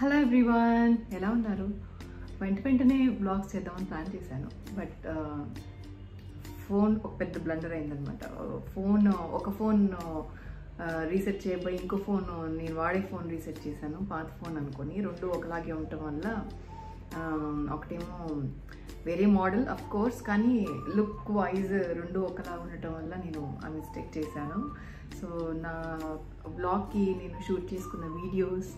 Hello everyone ఎలా ఉన్నారు? వెంట వెంటనే బ్లాగ్స్ చేద్దామని ప్లాన్ చేశాను. బట్ ఫోన్ uh, ఒక పెద్ద బ్లండర్ అయిందనమాట ఫోన్ ఒక ఫోన్ రీసెట్ uh, చేయబోయి ఇంకో ఫోన్ నేను వాడే ఫోన్ రీసెట్ చేశాను. పాత ఫోన్ అనుకొని రెండు ఒకలాగే ఉండటం వల్ల um, ఒకటేమో వేరే మోడల్ అఫ్ కోర్స్ కానీ లుక్ వైజ్ రెండు ఒకలా ఉండటం వల్ల నేను ఆ మిస్టేక్ చేశాను. సో నా బ్లాగ్కి నేను షూట్ చేసుకున్న వీడియోస్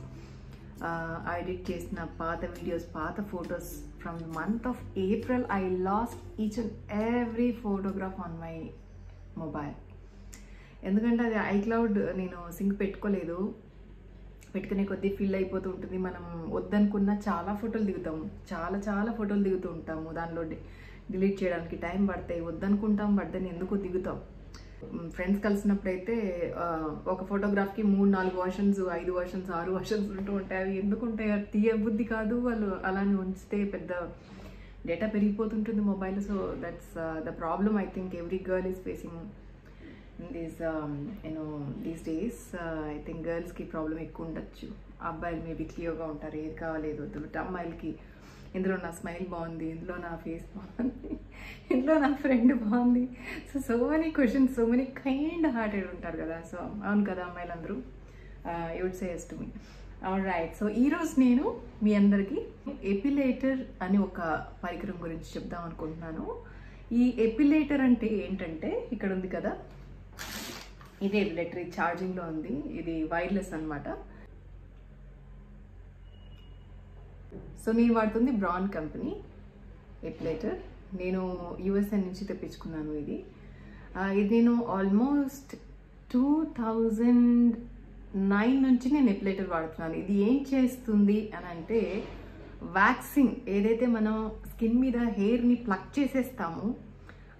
ఎడిట్ చేసిన పాత వీడియోస్ పాత photos from month of April I lost each and every photograph on my mobile ఎందుకంటే అది ఐక్లౌడ్ నేను సింక్ పెట్టుకోలేదు. పెట్టుకునే కొద్దీ ఫిల్ అయిపోతూ ఉంటుంది. మనం వద్దనుకున్న చాలా ఫోటోలు దిగుతాం. చాలా చాలా ఫోటోలు దిగుతూ ఉంటాము. దానిలో డిలీట్ చేయడానికి టైం పడతాయి. వద్దనుకుంటాం బట్ దాన్ని ఎందుకో దిగుతాం. ఫ్రెండ్స్ కలిసినప్పుడైతే ఒక ఫోటోగ్రాఫ్కి మూడు నాలుగు వర్షన్స్ ఐదు వర్షన్స్ ఆరు వర్షన్స్ ఉంటూ ఉంటాయి. అవి ఎందుకు ఉంటాయి తీయ బుద్ధి కాదు. వాళ్ళు అలానే ఉంచితే పెద్ద data పెరిగిపోతుంటుంది mobile so that's the problem I think every girl is facing these you know these days I think గర్ల్స్కి ప్రాబ్లం ఎక్కువ ఉండొచ్చు. అబ్బాయిలు మేబీ క్లియర్గా ఉంటారు. ఏది కావాలి ఏది బట్ అమ్మాయిలకి ఇందులో నా స్మైల్ బాగుంది ఇందులో నా ఫేస్ బాగుంది ఇందులో నా ఫ్రెండ్ బాగుంది. So so many questions so many kind hearted ఉంటారు కదా. సో అవును కదా అమ్మాయిలందరూ? You'd says to me right so ఈరోజు నేను మీ అందరికీ ఎపిలేటర్ అని ఒక పరికరం గురించి చెప్దాం అనుకుంటున్నాను. ఈ ఎపిలేటర్ అంటే ఏంటంటే ఇక్కడ ఉంది కదా? ఇది ఎపిలేటర్ ఛార్జింగ్లో ఉంది. ఇది వైర్లెస్ అనమాట సో నేను వాడుతుంది బ్రాన్ కంపెనీ ఎప్లైటర్ నేను యూఎస్ఏ నుంచి తెప్పించుకున్నాను ఇది. ఇది నేను ఆల్మోస్ట్ టూ థౌజండ్ నైన్ నుంచి నేను ఎప్లైటర్ వాడుతున్నాను. ఇది ఏం చేస్తుంది అని అంటే వ్యాక్సింగ్ ఏదైతే మనం స్కిన్ మీద హెయిర్ని ప్లక్ చేసేస్తామో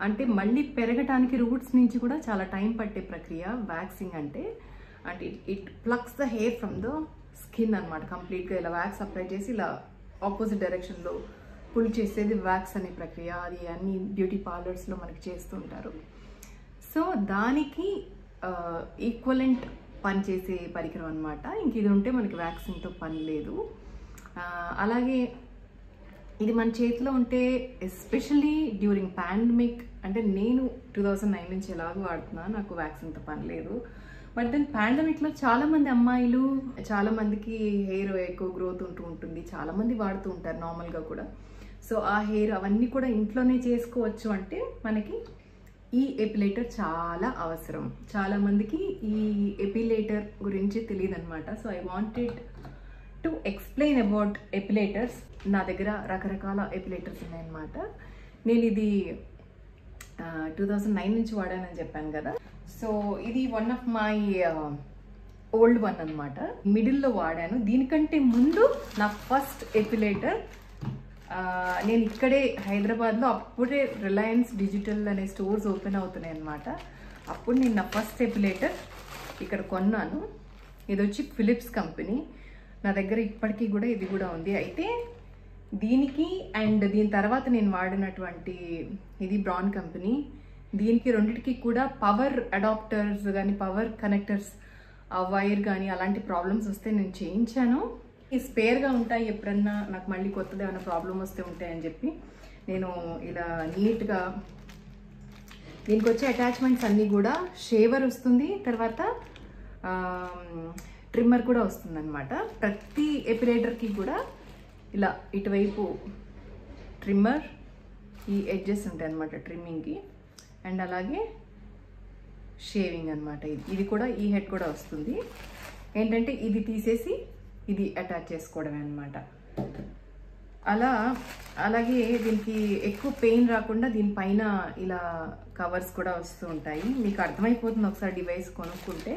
అంటే మళ్ళీ పెరగటానికి రూట్స్ నుంచి కూడా చాలా టైం పట్టే ప్రక్రియ వ్యాక్సింగ్ అంటే. అంటే it it plucks the hair from the skin అనమాట కంప్లీట్గా ఇలా వ్యాక్స్ అప్లై చేసి ఇలా ఆపోజిట్ డైరెక్షన్లో పుల్ చేసేది వ్యాక్స్ అనే ప్రక్రియ. అది అన్ని బ్యూటీ పార్లర్స్లో మనకి చేస్తుంటారు సో దానికి ఈక్వలెంట్ పనిచేసే పరికరం అనమాట ఇంక ఇది ఉంటే మనకి వ్యాక్సిన్తో పని లేదు. అలాగే ఇది మన చేతిలో ఉంటే ఎస్పెషల్లీ డ్యూరింగ్ పాండమిక్ అంటే నేను టూ థౌజండ్ నైన్ నుంచి ఎలాగో వాడుతున్నా నాకు వ్యాక్సిన్తో పని లేదు. బట్ దెన్ పాండమిక్లో చాలామంది అమ్మాయిలు చాలామందికి హెయిర్ ఎక్కువ గ్రోత్ ఉంటూ ఉంటుంది. చాలామంది వాడుతూ ఉంటారు నార్మల్గా కూడా. సో ఆ హెయిర్ అవన్నీ కూడా ఇంట్లోనే చేసుకోవచ్చు అంటే మనకి ఈ ఎపిలేటర్ చాలా అవసరం. చాలామందికి ఈ ఎపిలేటర్ గురించి తెలియదు అనమాట so I wanted to explain about epilators నా దగ్గర రకరకాల ఎపిలేటర్స్ ఉన్నాయన్నమాట. నేను ఇది టూ థౌజండ్ నైన్ నుంచి వాడానని చెప్పాను కదా. సో ఇది one of my old one అనమాట మిడిల్లో వాడాను. దీనికంటే ముందు నా ఫస్ట్ ఎపిలేటర్ నేను ఇక్కడే హైదరాబాద్లో అప్పుడే రిలయన్స్ డిజిటల్ అనే స్టోర్స్ ఓపెన్ అవుతున్నాయి అనమాట అప్పుడు నేను నా ఫస్ట్ ఎపిలేటర్ ఇక్కడ కొన్నాను. ఇది వచ్చి ఫిలిప్స్ కంపెనీ నా దగ్గర ఇప్పటికీ కూడా ఇది కూడా ఉంది. అయితే దీనికి అండ్ దీని తర్వాత నేను వాడినటువంటి ఇది బ్రాన్ కంపెనీ దీనికి రెండింటికి కూడా పవర్ అడాప్టర్స్ కానీ పవర్ కనెక్టర్స్ వైర్ కానీ అలాంటి ప్రాబ్లమ్స్ వస్తే నేను చేయించాను. ఈ స్పేర్గా ఉంటాయి ఎప్పుడన్నా నాకు మళ్ళీ కొత్తది ఏమైనా ప్రాబ్లం వస్తే ఉంటాయని చెప్పి నేను ఇలా నీట్గా దీనికి వచ్చే అటాచ్మెంట్స్ అన్నీ కూడా షేవర్ వస్తుంది. తర్వాత ట్రిమ్మర్ కూడా వస్తుంది అనమాట ప్రతి ఎపిరేటర్కి కూడా ఇలా ఇటువైపు ట్రిమ్మర్ ఈ ఎడ్జెస్ ఉంటాయి అనమాట ట్రిమ్మింగ్కి అండ్ అలాగే షేవింగ్ అనమాట ఇది. ఇది కూడా ఈ హెడ్ కూడా వస్తుంది. ఏంటంటే ఇది తీసేసి ఇది అటాచ్ చేసుకోవడమే అనమాట అలా అలాగే దీనికి ఎక్కువ పెయిన్ రాకుండా దీనిపైన ఇలా కవర్స్ కూడా వస్తూ ఉంటాయి. మీకు అర్థమైపోతుంది ఒకసారి డివైస్ కొనుక్కుంటే.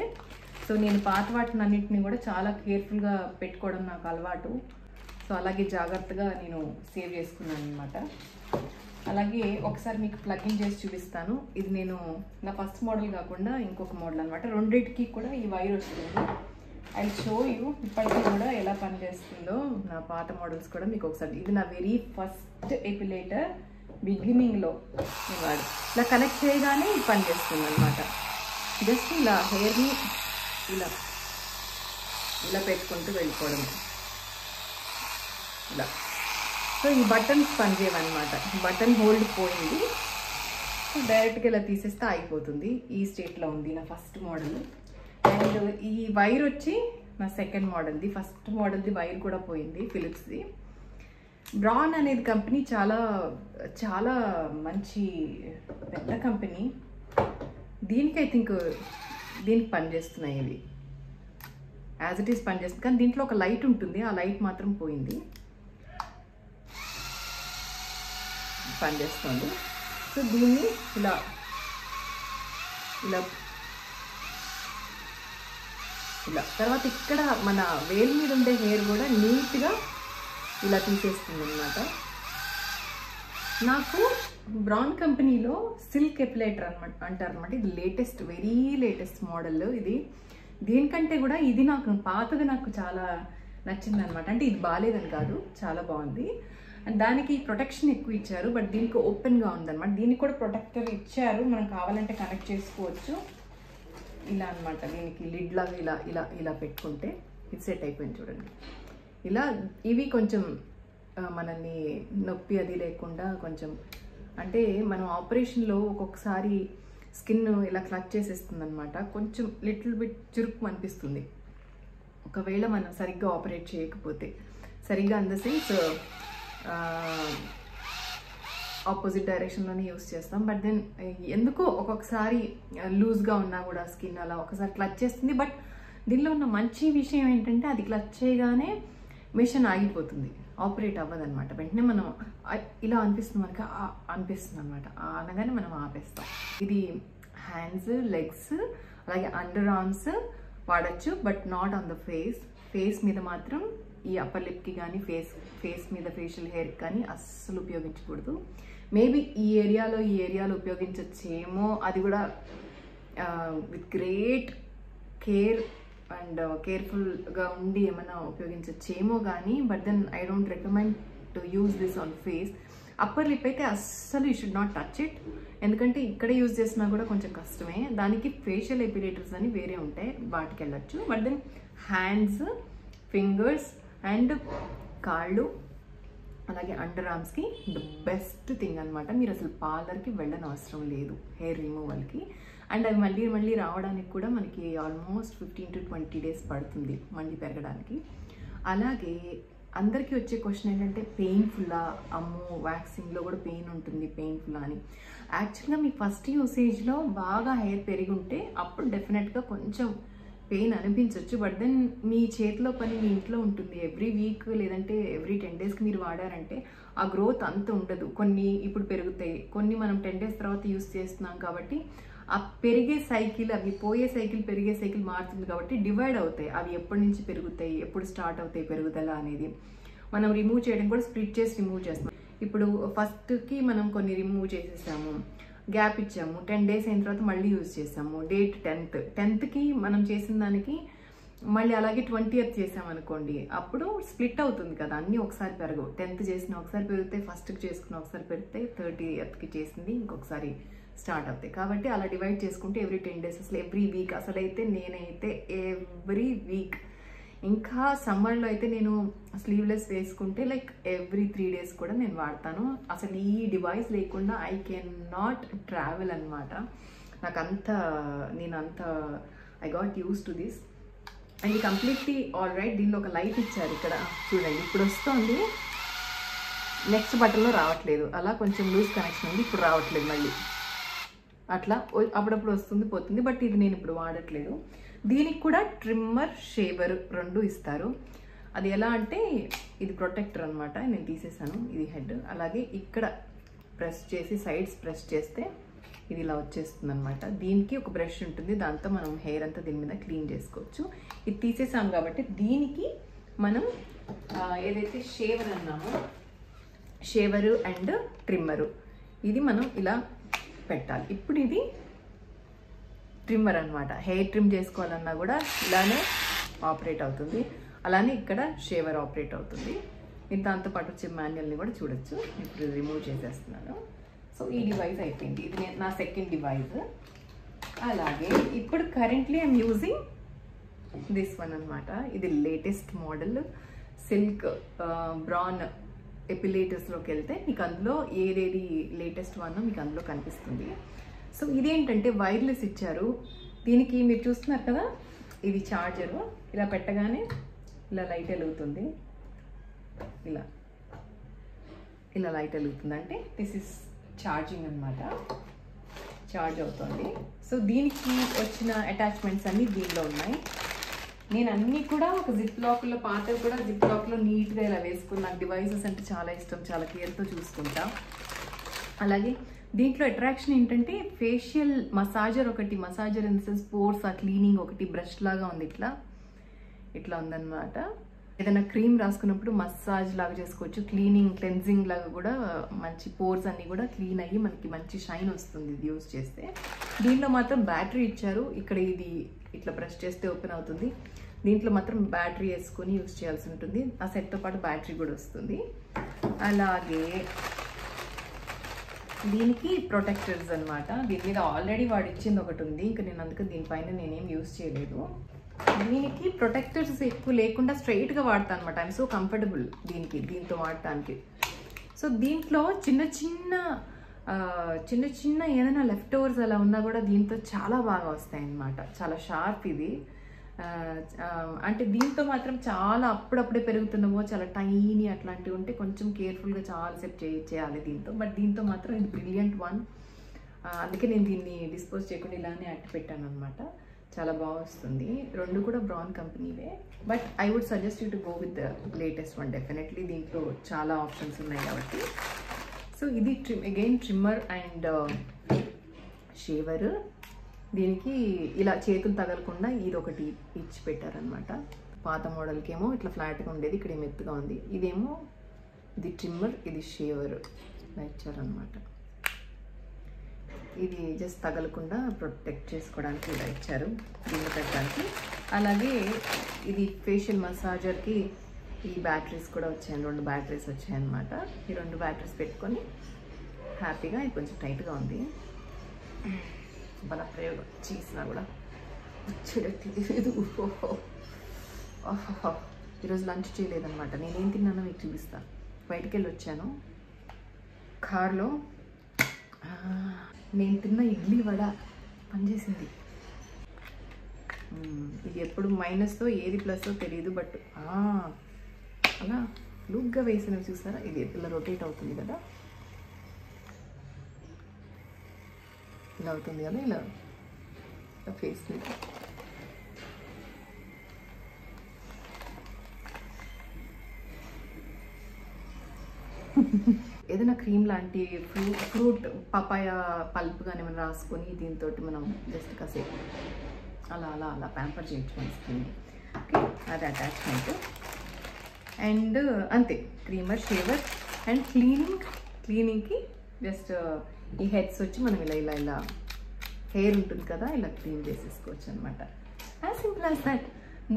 సో నేను పాత వాటిని అన్నింటినీ కూడా చాలా కేర్ఫుల్గా పెట్టుకోవడం నాకు అలవాటు. సో అలాగే జాగ్రత్తగా నేను సేవ్ చేసుకున్నాను అనమాట అలాగే ఒకసారి మీకు ప్లగిన్ చేసి చూపిస్తాను. ఇది నేను నా ఫస్ట్ మోడల్ కాకుండా ఇంకొక మోడల్ అనమాట రెండింటికి కూడా ఈ వైర్ వస్తుంది. ఐ షో యూ ఇప్పటికీ కూడా ఎలా పనిచేస్తుందో నా పాత మోడల్స్ కూడా మీకు ఒకసారి. ఇది నా వెరీ ఫస్ట్ ఎపిలేటర్ బిగినింగ్లో నేను వాడు ఇలా కనెక్ట్ చేయగానే ఇది పనిచేస్తుంది అనమాట జస్ట్ ఇలా హెయిర్ని ఇలా ఇలా పెట్టుకుంటూ వెళ్ళిపోవడం ఇలా. సో ఈ బటన్స్ పనిచేయమన్నమాట బటన్ హోల్డ్ పోయింది. సో డైరెక్ట్గా ఇలా తీసేస్తే అయిపోతుంది ఈ స్టేట్లో ఉంది నా ఫస్ట్ మోడల్. అండ్ ఈ వైర్ వచ్చి నా సెకండ్ మోడల్ది. ఫస్ట్ మోడల్ది వైర్ కూడా పోయింది ఫిలిప్స్ది. బ్రాన్ అనేది కంపెనీ చాలా చాలా మంచి పెద్ద కంపెనీ. దీనికి ఐ థింక్ దీనికి పనిచేస్తున్నాయి ఇవి యాజ్ ఇట్ ఈస్ పనిచేస్తుంది. కానీ దీంట్లో ఒక లైట్ ఉంటుంది. ఆ లైట్ మాత్రం పోయింది. పనిచేస్తుంది సో దీన్ని ఇలా ఇలా ఇలా. తర్వాత ఇక్కడ మన వేలు మీద ఉండే హెయిర్ కూడా నీట్గా ఇలా తీసేస్తుంది అనమాట నాకు బ్రౌన్ కంపెనీలో సిల్క్ ఎపిలేటర్ అనమాట అంటారు అనమాట ఇది లేటెస్ట్ వెరీ లేటెస్ట్ మోడల్ ఇది. దీనికంటే కూడా ఇది నాకు పాతది నాకు చాలా నచ్చింది అనమాట అంటే ఇది బాగాలేదని కాదు చాలా బాగుంది. అండ్ దానికి ప్రొటెక్షన్ ఎక్కువ ఇచ్చారు బట్ దీనికి ఓపెన్గా ఉందన్నమాట. దీనికి కూడా ప్రొటెక్టర్ ఇచ్చారు. మనం కావాలంటే కనెక్ట్ చేసుకోవచ్చు. ఇలా అనమాట దీనికి లిడ్ లాగా ఇలా ఇలా ఇలా పెట్టుకుంటే ఇది సెట్ అయిపోయింది చూడండి. ఇలా ఇవి కొంచెం మనల్ని నొప్పి అది లేకుండా కొంచెం అంటే మనం ఆపరేషన్లో ఒక్కొక్కసారి స్కిన్ ఇలా క్లచ్ చేసేస్తుంది అనమాట కొంచెం లిటిల్ బిట్ చురుకు అనిపిస్తుంది. ఒకవేళ మనం సరిగ్గా ఆపరేట్ చేయకపోతే సరిగ్గా అన్ ద సెన్స్ ఆపోజిట్ డైరెక్షన్లోనే యూస్ చేస్తాం. బట్ దెన్ ఎందుకో ఒక్కొక్కసారి లూజ్గా ఉన్నా కూడా స్కిన్ అలా ఒకసారి క్లచ్ చేస్తుంది. బట్ దీనిలో ఉన్న మంచి విషయం ఏంటంటే అది క్లచ్ చేయగానే మిషన్ ఆగిపోతుంది. ఆపరేట్ అవ్వదన్నమాట. వెంటనే మనం ఇలా అనిపిస్తుంది మనకి అనిపిస్తుంది అనమాట అనగానే మనం ఆపేస్తాం. ఇది హ్యాండ్స్ లెగ్స్ అలాగే అండర్ ఆర్మ్స్ వాడచ్చు but not on the face face మీద మాత్రం ఈ అప్పర్ లిప్కి కానీ ఫేస్ ఫేస్ మీద ఫేషియల్ హెయిర్ కానీ అస్సలు ఉపయోగించకూడదు. మేబీ ఈ ఏరియాలో ఈ ఏరియాలో ఉపయోగించచ్చేమో అది కూడా విత్ గ్రేట్ కేర్ అండ్ కేర్ఫుల్గా ఉండి ఏమైనా ఉపయోగించచ్చేమో కానీ but then I don't recommend to use this on face upper lip అయితే అస్సలు you should not touch it ఎందుకంటే ఇక్కడ యూజ్ చేసినా కూడా కొంచెం కష్టమే. దానికి ఫేషియల్ ఎపిలేటర్స్ అని వేరే ఉంటాయి. వాటికి వెళ్ళచ్చు. But then hands fingers and కాళ్ళు అలాగే అండర్ ఆర్మ్స్కి ద బెస్ట్ థింగ్ అనమాట మీరు అసలు పార్లర్కి వెళ్ళని అవసరం లేదు హెయిర్ రిమూవల్కి. అండ్ అవి మళ్ళీ మళ్ళీ రావడానికి కూడా మనకి almost fifteen to twenty days పడుతుంది మళ్ళీ పెరగడానికి. అలాగే అందరికీ వచ్చే క్వశ్చన్ ఏంటంటే పెయిన్ఫుల్లా? అమ్మో వ్యాక్సింగ్లో కూడా పెయిన్ ఉంటుంది పెయిన్ఫుల్ అని. యాక్చువల్గా మీ ఫస్ట్ యూసేజ్లో బాగా హెయిర్ పెరిగి ఉంటే అప్పుడు డెఫినెట్గా కొంచెం పెయిన్ అనిపించవచ్చు బట్ దెన్ మీ చేతిలో పని మీ ఇంట్లో ఉంటుంది. ఎవ్రీ వీక్ లేదంటే ఎవ్రీ టెన్ డేస్కి మీరు వాడారంటే ఆ గ్రోత్ అంత ఉండదు. కొన్ని ఇప్పుడు పెరుగుతాయి. కొన్ని మనం టెన్ డేస్ తర్వాత యూస్ చేస్తున్నాం కాబట్టి ఆ పెరిగే సైకిల్ అవి పోయే సైకిల్ పెరిగే సైకిల్ మారుతుంది కాబట్టి డివైడ్ అవుతాయి. అవి ఎప్పటి నుంచి పెరుగుతాయి? ఎప్పుడు స్టార్ట్ అవుతాయి పెరుగుదల అనేది? మనం రిమూవ్ చేయడం కూడా స్ప్లిట్ చేసి రిమూవ్ చేస్తాం ఇప్పుడు ఫస్ట్కి మనం కొన్ని రిమూవ్ చేసేసాము. గ్యాప్ ఇచ్చాము. టెన్ డేస్ అయిన తర్వాత మళ్ళీ యూజ్ చేసాము డేట్ టెన్త్. టెన్త్కి మనం చేసిన దానికి మళ్ళీ అలాగే ట్వంటీ ఎత్ చేసామనుకోండి అప్పుడు స్ప్లిట్ అవుతుంది కదా అన్నీ ఒకసారి పెరగవు. టెన్త్ చేసిన ఒకసారి పెరిగితే ఫస్ట్కి చేసుకున్న ఒకసారి పెరిగితే థర్టీ ఎత్కి చేసింది ఇంకొకసారి స్టార్ట్ అవుతాయి. కాబట్టి అలా డివైడ్ చేసుకుంటే ఎవ్రీ టెన్ డేస్ అసలు ఎవ్రీ వీక్ అసలు అయితే నేనైతే ఎవ్రీ వీక్ ఇంకా సమ్మర్లో అయితే నేను స్లీవ్లెస్ వేసుకుంటే లైక్ ఎవ్రీ త్రీ డేస్ కూడా నేను వాడతాను. అసలు ఈ డివైస్ లేకుండా ఐ కెన్ నాట్ ట్రావెల్ అనమాట నాకు అంత నేను అంత I got use to this and completely all right దీనిలో ఒక లైట్ ఇచ్చారు ఇక్కడ. చూడండి ఇప్పుడు వస్తుంది. నెక్స్ట్ బటన్లో రావట్లేదు. అలా కొంచెం లూజ్ కనెక్షన్ ఉంది ఇప్పుడు రావట్లేదు మళ్ళీ. అట్లా అప్పుడప్పుడు వస్తుంది పోతుంది బట్ ఇది నేను ఇప్పుడు వాడట్లేదు. దీనికి కూడా ట్రిమ్మర్ షేవర్ రెండు ఇస్తారు. అది ఎలా అంటే ఇది ప్రొటెక్టర్ అన్నమాట. నేను తీసేసాను. ఇది హెడ్. అలాగే ఇక్కడ ప్రెస్ చేసి సైడ్స్ ప్రెస్ చేస్తే ఇది ఇలా వచ్చేస్తుంది అనమాట దీనికి ఒక బ్రష్ ఉంటుంది. దాంతో మనం హెయిర్ అంతా దీని మీద క్లీన్ చేసుకోవచ్చు. ఇది తీసేసాం కాబట్టి దీనికి మనం ఏదైతే షేవర్ అన్నామో షేవరు అండ్ ట్రిమ్మరు. ఇది మనం ఇలా పెట్టాలి. ఇప్పుడు ఇది ట్రిమ్మర్ అనమాట హెయిర్ ట్రిమ్ చేసుకోవాలన్నా కూడా ఇలానే ఆపరేట్ అవుతుంది. అలానే ఇక్కడ షేవర్ ఆపరేట్ అవుతుంది. మీరు దాంతోపాటు వచ్చే మాన్యువల్ని కూడా చూడొచ్చు. ఇప్పుడు రిమూవ్ చేసేస్తున్నాను. సో ఈ డివైస్ అయిపోయింది. ఇది నేను నా సెకండ్ డివైస్ అలాగే ఇప్పుడు currently I'm using this one అన్నమాట. ఇది లేటెస్ట్ మోడల్ సిల్క్ బ్రాన్ ఎపిలేటర్స్లోకి వెళ్తే మీకు అందులో ఏదేది లేటెస్ట్ వన్ మీకు అందులో కనిపిస్తుంది. సో ఇదేంటంటే వైర్లెస్ ఇచ్చారు. దీనికి మీరు చూస్తున్నారు కదా ఇది ఛార్జరు ఇలా పెట్టగానే ఇలా లైట్ వెలుగుతుంది. ఇలా. ఇలా లైట్ వెలుగుతుంది. అంటే దిస్ ఇస్ ఛార్జింగ్ అనమాట ఛార్జ్ అవుతుంది. సో దీనికి వచ్చిన అటాచ్మెంట్స్ అన్నీ దీనిలో ఉన్నాయి. నేను అన్నీ కూడా ఒక జిప్ లాక్లో పాతవి కూడా జిప్ లాక్లో నీట్గా ఇలా వేసుకుని నాకు డివైసెస్ అంటే చాలా ఇష్టం. చాలా కేర్తో చూసుకుంటా. అలాగే దీంట్లో అట్రాక్షన్ ఏంటంటే ఫేషియల్ మసాజర్ ఒకటి మసాజర్ ఇన్ సెన్స్ పోర్స్ ఆ క్లీనింగ్ ఒకటి బ్రష్ లాగా ఉంది ఇట్లా. ఇట్లా ఉందన్నమాట. ఏదైనా క్రీమ్ రాసుకున్నప్పుడు మసాజ్ లాగా చేసుకోవచ్చు. క్లీనింగ్ క్లెన్జింగ్ లాగా కూడా మంచి పోర్స్ అన్ని కూడా క్లీన్ అయ్యి మనకి మంచి షైన్ వస్తుంది ఇది యూస్ చేస్తే. దీంట్లో మాత్రం బ్యాటరీ ఇచ్చారు. ఇక్కడ ఇది ఇట్లా బ్రష్ చేస్తే ఓపెన్ అవుతుంది. దీంట్లో మాత్రం బ్యాటరీ వేసుకొని యూస్ చేయాల్సి ఉంటుంది. ఆ సెట్తో పాటు బ్యాటరీ కూడా వస్తుంది. అలాగే దీనికి ప్రొటెక్టర్స్ అనమాట దీని మీద ఆల్రెడీ వాడు ఇచ్చింది ఒకటి ఉంది. ఇంకా నేను అందుకే దీనిపైన నేనేం యూస్ చేయలేదు. దీనికి ప్రొటెక్టర్స్ ఎక్కువ లేకుండా స్ట్రైట్గా వాడతాను అనమాట ఐఎమ్ సో కంఫర్టబుల్ దీనికి దీంతో వాడటానికి. సో దీంట్లో చిన్న చిన్న చిన్న చిన్న ఏదైనా లెఫ్ట్ ఓవర్స్ అలా ఉన్నా కూడా దీంతో చాలా బాగా వస్తాయి అన్నమాట చాలా షార్ప్ ఇది అంటే దీంతో మాత్రం చాలా అప్పుడప్పుడే పెరుగుతున్నామో చాలా టైనీ అట్లాంటివి ఉంటే కొంచెం కేర్ఫుల్గా చాలాసేపు చే చేయాలి దీంతో. బట్ దీంతో మాత్రం ఇది బ్రిలియంట్ వన్ అందుకే నేను దీన్ని డిస్పోజ్ చేయకుండా ఇలానే అట్టి పెట్టాను అనమాట చాలా బాగా వస్తుంది. రెండు కూడా Braun కంపెనీవే but I would suggest you to go with the latest one definitely దీంట్లో చాలా ఆప్షన్స్ ఉన్నాయి కాబట్టి. సో ఇది trim again trimmer and shaver దీనికి ఇలా చేతులు తగలకుండా ఇది ఒకటి ఇచ్చి పెట్టారనమాట పాత మోడల్కి ఏమో ఇట్లా ఫ్లాట్గా ఉండేది ఇక్కడ ఎత్తుగా ఉంది. ఇదేమో ఇది ట్రిమ్మర్ ఇది షేవర్ ఇలా ఇచ్చారనమాట ఇది జస్ట్ తగలకుండా ప్రొటెక్ట్ చేసుకోవడానికి ఇలా ఇచ్చారు దీన్ని పెట్టడానికి. అలాగే ఇది ఫేషియల్ మసాజర్కి ఈ బ్యాటరీస్ కూడా వచ్చాయి రెండు బ్యాటరీస్ వచ్చాయి అనమాట ఈ రెండు బ్యాటరీస్ పెట్టుకొని హ్యాపీగా ఇది కొంచెం టైట్గా ఉంది. బల ప్రయోగం చేసినా కూడా వచ్చేటట్టు తెలియదు ఓహో ఈరోజు లంచ్ చేయలేదనమాట నేనేం తిన్నానో మీకు చూపిస్తాను బయటికి వెళ్ళి వచ్చాను. కార్లో నేను తిన్న ఇడ్లీ వడ పనిచేసింది. ఇది ఎప్పుడు మైనస్తో ఏది ప్లస్తో తెలియదు బట్ అలా లుగ్గా వేసినవి చూసారా? ఇది ఇలా రొటేట్ అవుతుంది కదా? ఇలా అవుతుంది కదా ఇలా ఫేస్ మీద ఏదైనా క్రీమ్ లాంటి ఫ్రూట్ ఫ్రూట్ పపాయ పల్ప్ కానీ మనం రాసుకొని దీంతో మనం జస్ట్ కాసేపు అలా అలా అలా ప్యాంపర్ చేయించుకొని స్కిన్ని ఓకే అది అటాచ్మెంట్ అండ్ అంతే క్రీమర్ షేవర్ అండ్ క్లీనింగ్ క్లీనింగ్కి జస్ట్ ఈ హెడ్స్ వచ్చి మనం ఇలా ఇలా ఇలా హెయిర్ ఉంటుంది కదా ఇలా క్లీన్ చేసేసుకోవచ్చు అనమాట యాజ్ సింపుల్ యాజ్ దట్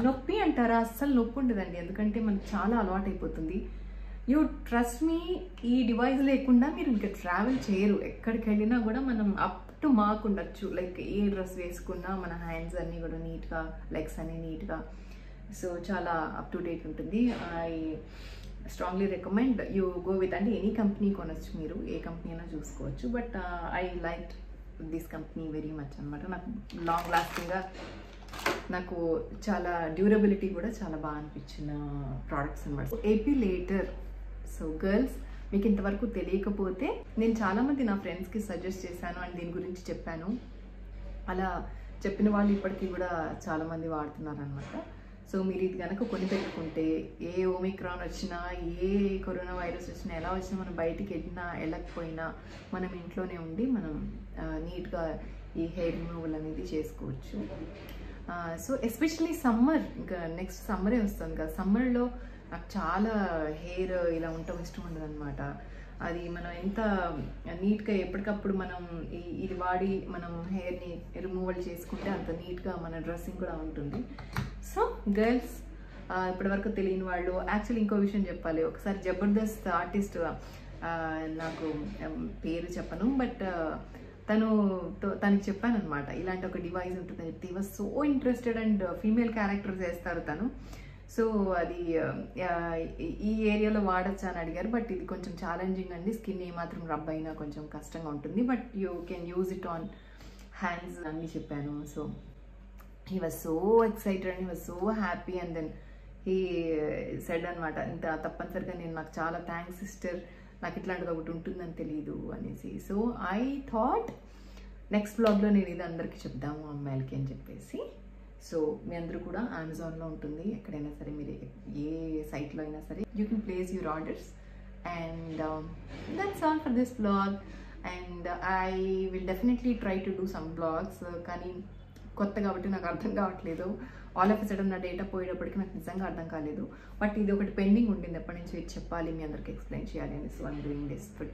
నొప్పి అంటారా? అస్సలు నొప్పి ఉండదండి. ఎందుకంటే మనకు చాలా అలవాటు అయిపోతుంది యూ ట్రస్ట్ మీ ఈ డివైస్ లేకుండా మీరు ఇంకా ట్రావెల్ చేయరు. ఎక్కడికి వెళ్ళినా కూడా మనం అప్ టు మార్క్ ఉండొచ్చు. లైక్ ఏ డ్రెస్ వేసుకున్నా మన హ్యాండ్స్ అన్నీ కూడా నీట్గా లెగ్స్ అన్నీ నీట్గా సో చాలా అప్ టు డేట్ ఉంటుంది. I strongly recommend you go with అంటే ఎనీ కంపెనీ కొనొచ్చు మీరు ఏ కంపెనీ అయినా చూసుకోవచ్చు. But I like this company very much అనమాట నాకు లాంగ్ లాస్టింగ్గా నాకు చాలా డ్యూరబిలిటీ కూడా చాలా బాగా అనిపించిన ప్రోడక్ట్స్ అనమాట ఏపీ లేటర్ సో గర్ల్స్ మీకు ఇంతవరకు తెలియకపోతే నేను చాలామంది నా ఫ్రెండ్స్కి సజెస్ట్ చేశాను అండ్ దీని గురించి చెప్పాను. అలా చెప్పిన వాళ్ళు ఇప్పటికీ కూడా చాలామంది వాడుతున్నారు అనమాట సో మీరు ఇది కనుక కొని పెట్టుకుంటే ఏ ఓమిక్రాన్ వచ్చినా ఏ కరోనా వైరస్ వచ్చినా ఎలా వచ్చినా మనం బయటికి వెళ్ళినా వెళ్ళకపోయినా మనం ఇంట్లోనే ఉండి మనం నీట్గా ఈ హెయిర్ రిమూవల్ అనేది చేసుకోవచ్చు. సో ఎస్పెషలీ సమ్మర్ ఇంకా నెక్స్ట్ సమ్మరే వస్తుంది కదా. సమ్మర్లో నాకు చాలా హెయిర్ ఇలా ఉండటం ఇష్టం ఉండదు అనమాట అది మనం ఎంత నీట్గా ఎప్పటికప్పుడు మనం ఈ- ఇది వాడి మనం హెయిర్ని రిమూవల్ చేసుకుంటే అంత నీట్గా మన డ్రెస్సింగ్ కూడా ఉంటుంది. సో గర్ల్స్ ఇప్పటివరకు తెలియని వాళ్ళు యాక్చువల్లీ ఇంకో విషయం చెప్పాలి. ఒకసారి జబర్దస్త్ ఆర్టిస్ట్ నాకు పేరు చెప్పను బట్ తను తనకి చెప్పాను అనమాట ఇలాంటి ఒక డివైస్ ఉంటుంది చెప్తే was so interested and female character చేస్తారు తను. సో అది ఈ- ఈ ఏరియాలో వాడచ్చా అని అడిగారు బట్ ఇది కొంచెం ఛాలెంజింగ్ అండి. స్కిన్ ఏమాత్రం రబ్ అయినా కొంచెం కష్టంగా ఉంటుంది but you can use it on hands అన్నీ చెప్పాను. So he was so excited and he was so happy and then he said అనమాట ఇంత తప్పనిసరిగా నేను నాకు చాలా థ్యాంక్స్ సిస్టర్ నాకు ఇట్లాంటిది ఒకటి ఉంటుందని తెలియదు అనేసి. సో ఐ థాట్ నెక్స్ట్ బ్లాగ్లో నేను ఇది అందరికీ చెప్దాము అమ్మాయిలకి అని చెప్పేసి. సో మీ అందరూ కూడా అమెజాన్లో ఉంటుంది ఎక్కడైనా సరే మీరు ఏ సైట్లో అయినా సరే you can place your orders and that's all for this blog and I will definitely try to do some blogs కానీ కొత్త కాబట్టి నాకు అర్థం కావట్లేదు. ఆల్ ఆఫ్ సడన్ నా డేటా పోయేటప్పటికి నాకు నిజంగా అర్థం కాలేదు. బట్ ఇది ఒకటి పెండింగ్ ఉంటుంది ఎప్పటి నుంచి చెప్పాలి. మీ అందరికి ఎక్స్ప్లెయిన్ చేయాలి అని so I doing this for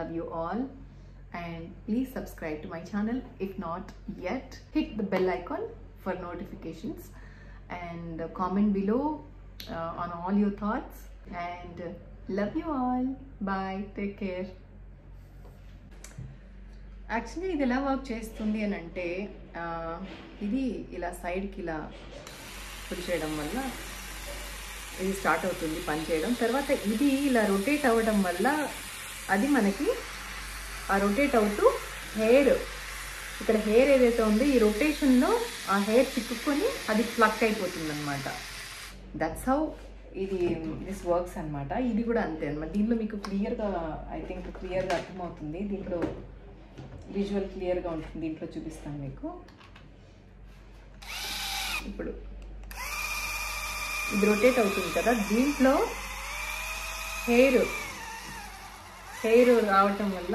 love you all and please subscribe to my channel if not yet hit the bell icon for notifications and comment below on all your thoughts and love you all bye take care actually ఇది ఎలా work చేస్తుంది అని అంటే ఇది ఇలా సైడ్కి ఇలా pull చేయడం వల్ల ఇది స్టార్ట్ అవుతుంది పని చేయడం. తర్వాత ఇది ఇలా రొటేట్ అవ్వడం వల్ల అది మనకి ఆ రొటేట్ అవుతూ హెయిర్ ఇక్కడ హెయిర్ ఏదైతే ఉందో ఈ రొటేషన్లో ఆ హెయిర్ చిక్కుకొని అది ప్లక్ అయిపోతుంది అనమాట దట్స్ హౌ ఇది దిస్ వర్క్స్ అనమాట ఇది కూడా అంతే అనమాట దీనిలో మీకు క్లియర్గా ఐ థింక్ క్లియర్గా అర్థమవుతుంది. దీంట్లో విజువల్ క్లియర్గా ఉంటుంది. దీంట్లో చూపిస్తాను మీకు. ఇప్పుడు. ఇది రొటేట్ అవుతుంది కదా. దీంట్లో హెయిర్ హెయిర్ రావటం వల్ల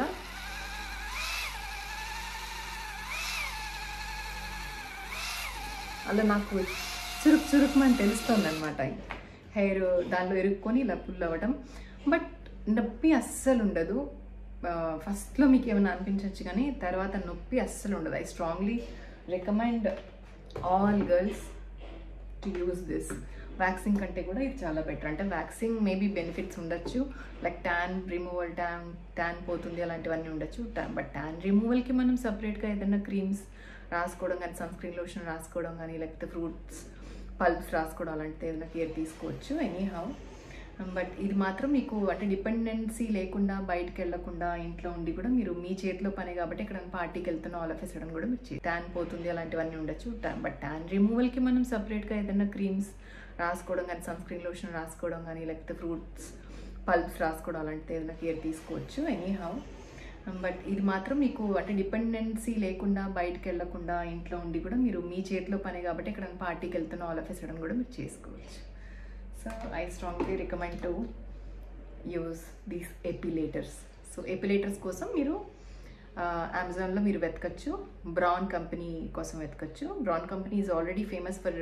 అలా నాకు చురుకు చురుకుమని తెలుస్తుంది అనమాట హెయిర్ దానిలో ఇరుక్కొని ఇలా పుల్ అవ్వడం బట్ నొప్పి అస్సలు ఉండదు. ఫస్ట్లో మీకు ఏమైనా అనిపించవచ్చు కానీ తర్వాత నొప్పి అస్సలు ఉండదు. I strongly recommend all girls to use this waxing కంటే కూడా ఇది చాలా బెటర్ అంటే వ్యాక్సింగ్ మేబీ బెనిఫిట్స్ ఉండొచ్చు. Like tan removal tan tan పోతుంది అలాంటివన్నీ ఉండొచ్చు. బట్ ట్యాన్ రిమూవల్కి మనం సపరేట్గా ఏదైనా క్రీమ్స్ రాసుకోవడం కానీ సన్ స్క్రీన్ లోషన్ రాసుకోవడం కానీ లేకపోతే ఫ్రూట్స్ పల్ప్స్ రాసుకోవడం అలాంటిది ఏదైనా కేర్ తీసుకోవచ్చు. ఎనీ హౌ బట్ ఇది మాత్రం మీకు అంటే డిపెండెన్సీ లేకుండా బయటకు వెళ్ళకుండా ఇంట్లో ఉండి కూడా మీరు మీ చేతిలో పని కాబట్టి ఇక్కడ పార్టీకి వెళ్తున్న ఆల్ ఆఫ్ కూడా మీరు ట్యాన్ పోతుంది అలాంటివన్నీ ఉండొచ్చు. బట్ ట్యాన్ రిమూవల్కి మనం సపరేట్గా ఏదైనా క్రీమ్స్ రాసుకోవడం కానీ సన్ స్క్రీన్ లోషన్ రాసుకోవడం కానీ లేకపోతే ఫ్రూట్స్ పల్ప్స్ రాసుకోవడం అలాంటిది ఏదైనా కేర్ తీసుకోవచ్చు ఎనీ హౌ బట్ ఇది మాత్రం మీకు అంటే డిపెండెన్సీ లేకుండా బయటకు వెళ్ళకుండా ఇంట్లో ఉండి కూడా మీరు మీ చేతిలో పని కాబట్టి ఇక్కడ పార్టీకి వెళ్తున్న ఆల్ ఆఫ్ సడన్ కూడా మీరు చేసుకోవచ్చు. So I strongly recommend to use these epilators so epilators కోసం మీరు అమెజాన్లో మీరు వెతకచ్చు బ్రౌన్ కంపెనీ కోసం వెతకచ్చు Braun company is already famous for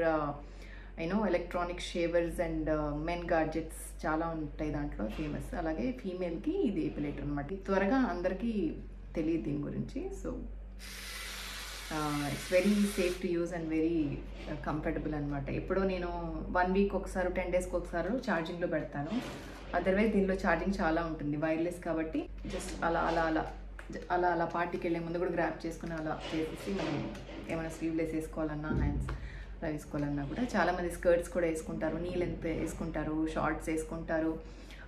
you know electronic shavers and men gadgets చాలా ఉంటాయి దాంట్లో ఫేమస్ అలాగే ఫీమేల్కి ఇది ఎపిలేటర్ అనమాట త్వరగా అందరికీ తెలియదు దీని గురించి so it's very safe to use and very comfortable అనమాట ఎప్పుడో నేను వన్ వీక్ ఒకసారి టెన్ డేస్కి ఒకసారి ఛార్జింగ్లో పెడతాను. అదర్వైజ్ దీనిలో ఛార్జింగ్ చాలా ఉంటుంది. వైర్లెస్ కాబట్టి జస్ట్ అలా అలా అలా అలా అలా పార్టీకి వెళ్ళే ముందు కూడా గ్రాప్ చేసుకుని అలా చేసేసి మనం ఏమైనా స్లీవ్లెస్ వేసుకోవాలన్నా హ్యాండ్స్ అలా వేసుకోవాలన్నా కూడా చాలామంది స్కర్ట్స్ కూడా వేసుకుంటారు. నీ లెంత్ వేసుకుంటారు షార్ట్స్ వేసుకుంటారు.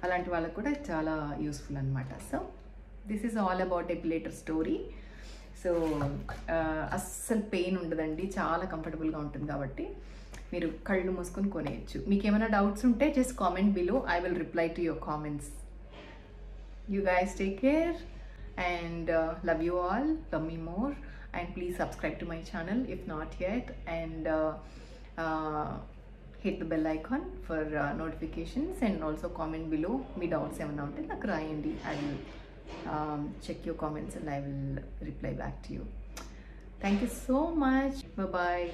అలాంటి వాళ్ళకు కూడా చాలా యూస్ఫుల్ అనమాట so this is all about epilator story so అస్సలు పెయిన్ ఉండదండి. చాలా కంఫర్టబుల్గా ఉంటుంది కాబట్టి మీరు కళ్ళు మూసుకొని కొనేయచ్చు. మీకు ఏమైనా డౌట్స్ ఉంటే just comment below I will reply to your comments. You guys take care and love you all. Love me more. And please subscribe to my channel if not yet. And hit the bell icon for notifications. And also comment below me doubts ఏమైనా ఉంటే నాకు రాయండి. And um, check your comments and I will reply back to you. Thank you so much. Bye-bye.